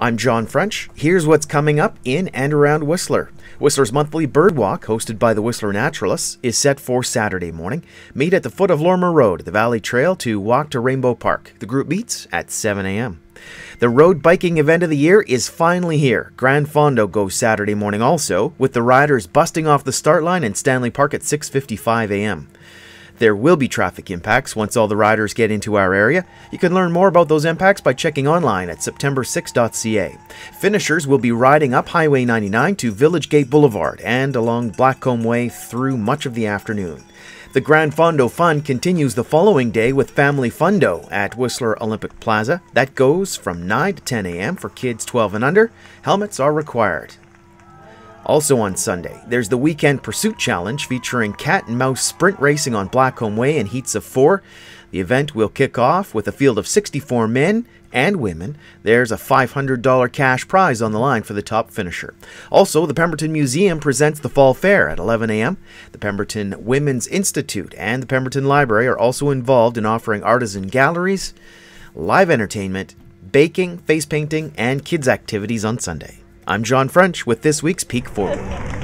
I'm John French. Here's what's coming up in and around Whistler. Whistler's monthly bird walk, hosted by the Whistler Naturalists, is set for Saturday morning. Meet at the foot of Lorimer Road, the Valley Trail, to walk to Rainbow Park. The group meets at 7 a.m. The road biking event of the year is finally here. GranFondo goes Saturday morning also, with the riders busting off the start line in Stanley Park at 6:55 a.m. There will be traffic impacts once all the riders get into our area. You can learn more about those impacts by checking online at september6.ca. Finishers will be riding up Highway 99 to Village Gate Boulevard and along Blackcomb Way through much of the afternoon. The GranFondo Fun continues the following day with Family Fundo at Whistler Olympic Plaza. That goes from 9 to 10 a.m. for kids 12 and under. Helmets are required. Also on Sunday, there's the Weekend Pursuit Challenge featuring cat and mouse sprint racing on Blackcomb Way in heats of four. The event will kick off with a field of 64 men and women. There's a $500 cash prize on the line for the top finisher. Also, the Pemberton Museum presents the Fall Fair at 11 a.m. The Pemberton Women's Institute and the Pemberton Library are also involved in offering artisan galleries, live entertainment, baking, face painting, and kids' activities on Sunday. I'm John French with this week's Pique Forward.